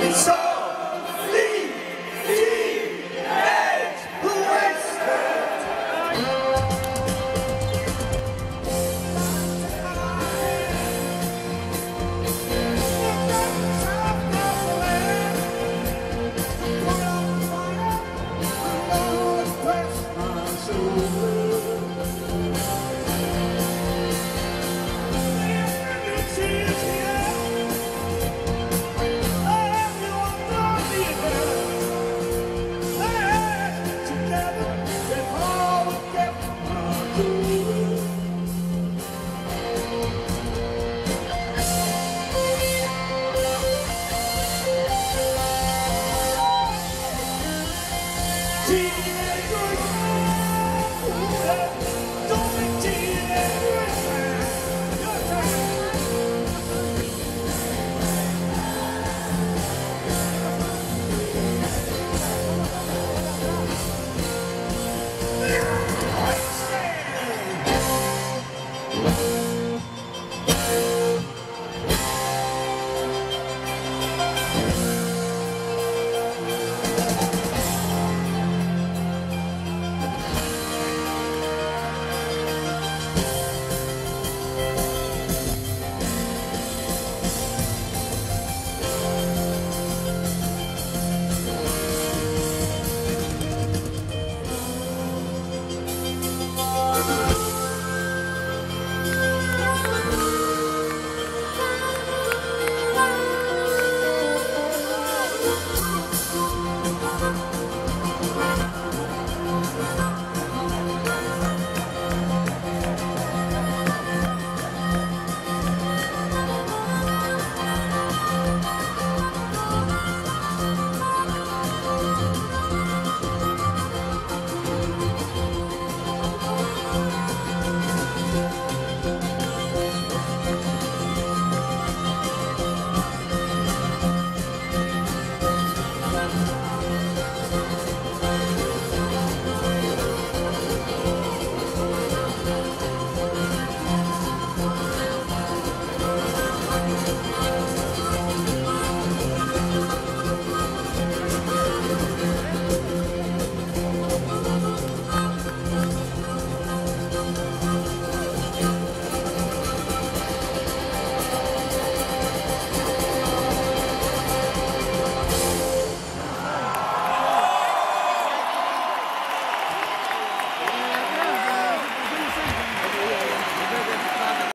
It's so